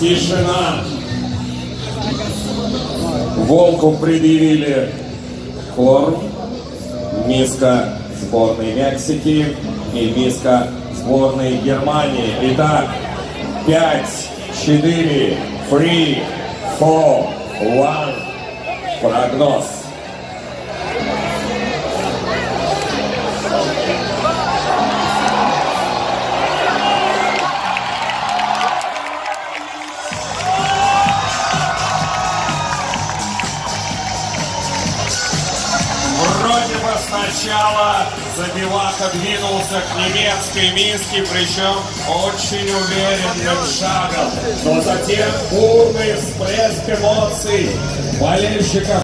Тишина. Волку предъявили корм, миска сборной Мексики и миска сборной Германии. Итак, 5, 4, 3, 4, 1. Прогноз. Бы сначала Забивака двинулся к немецкой миске, причем очень уверенным шагом. Но затем бурный всплеск эмоций болельщиков